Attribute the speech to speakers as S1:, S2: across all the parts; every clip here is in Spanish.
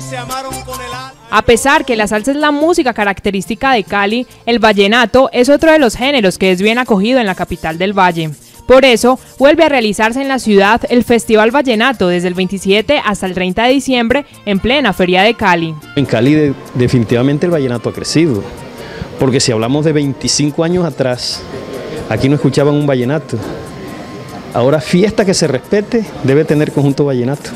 S1: se amaron con el alma.
S2: A pesar que la salsa es la música característica de Cali, el vallenato es otro de los géneros que es bien acogido en la capital del valle. Por eso, vuelve a realizarse en la ciudad el Festival Vallenato desde el 27 hasta el 30 de diciembre en plena Feria de Cali.
S3: En Cali de- definitivamente el vallenato ha crecido, porque si hablamos de 25 años atrás, aquí no escuchaban un vallenato. Ahora fiesta que se respete debe tener conjunto vallenato.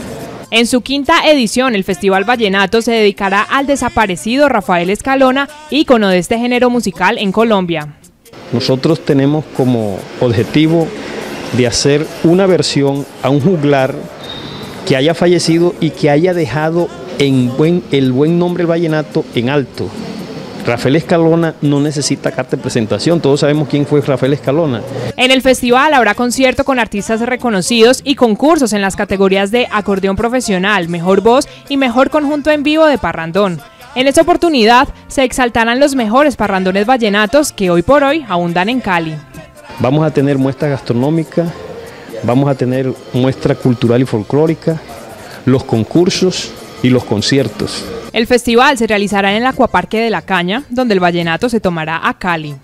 S2: En su quinta edición, el Festival Vallenato se dedicará al desaparecido Rafael Escalona, ícono de este género musical en Colombia.
S3: Nosotros tenemos como objetivo de hacer una versión a un juglar que haya fallecido y que haya dejado el buen nombre del vallenato en alto. Rafael Escalona no necesita carta de presentación, todos sabemos quién fue Rafael Escalona.
S2: En el festival habrá concierto con artistas reconocidos y concursos en las categorías de acordeón profesional, mejor voz y mejor conjunto en vivo de parrandón. En esta oportunidad se exaltarán los mejores parrandones vallenatos que hoy por hoy abundan en Cali.
S3: Vamos a tener muestra gastronómica, vamos a tener muestra cultural y folclórica, los concursos y los conciertos.
S2: El festival se realizará en el Acuaparque de la Caña, donde el vallenato se tomará a Cali.